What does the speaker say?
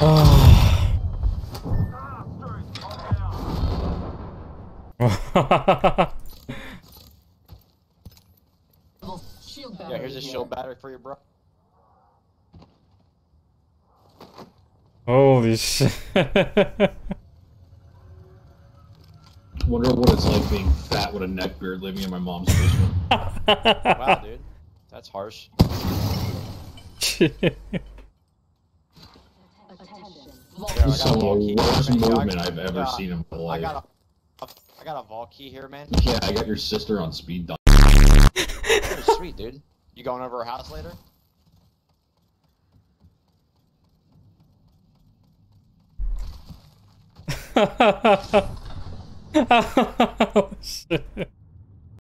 Shield Yeah, here's a shield battery for you, bro. Holy shit. Wonder what it's like being fat with a neck beard living in my mom's basement. Wow, dude. That's harsh. Attention. This is I some got a of vault the key. worst movement I've ever yeah, seen in my I life. got a, I got a vault key here, man. Yeah, I got your sister on speed dial. Very sweet, dude. You going over her house later? oh, shit.